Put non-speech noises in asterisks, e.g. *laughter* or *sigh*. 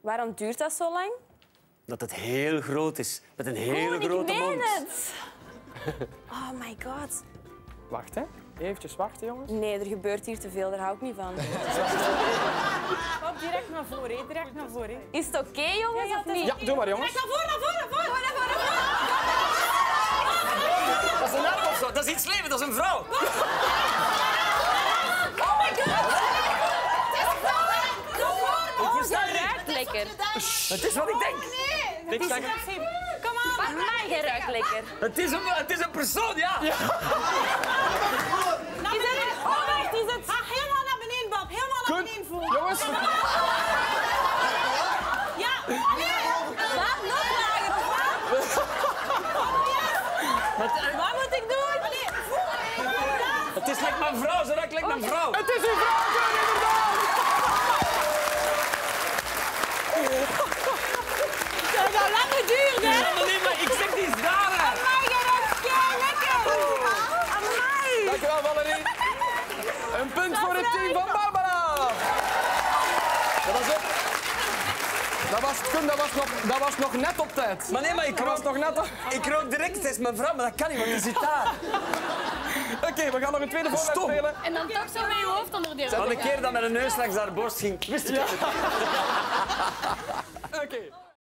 Waarom duurt dat zo lang? Dat het heel groot is. Met een hele grote ik meen mond. het. *laughs* Oh my god. Wacht, hè. Eventjes wachten, jongens. Nee, er gebeurt hier te veel, daar hou ik niet van. *laughs* Kom direct naar voren, hè. direct naar voren. hè. Is het oké, jongens, of niet? Ja, doe maar, jongens. Naar voren, naar voren, naar voren. Dat is een aap of zo. Dat is iets leven, dat is een vrouw. *laughs* Oh, dat ruikt lekker. Het is wat ik denk. Ik zeg, Kom aan. Maar je ruikt lekker. Het is een, het is een persoon, ja. *laughs* Is het? Oh, wacht, is het? Ga helemaal naar beneden, Bob. Helemaal naar beneden voelen. Jongens, Ja, nee. Laat nog lager, wat? Wat moet ik doen? Het is like mijn vrouw, ze ruikt like mijn vrouw. het is uw vrouw, inderdaad. Dat gaat lang geduurd, hè? Ja, maar nee, maar ik zeg die is daar. hè. Maar je ruikt kei lekker. Dankjewel, Valerie. Een punt voor het team van Barbara. Dat was het. Dat was, Koen, dat was, nog, dat was nog net op tijd. Maar nee, maar ik Dat was rook, nog net op... ik rook direct. Het is mijn vrouw, maar dat kan niet, want die zit daar. *laughs* Oké, we gaan nog een tweede Stom. spelen. En dan toch zo met je hoofd onder die Want een keer dat mijn neus langs haar borst ging, wist ik het. *laughs*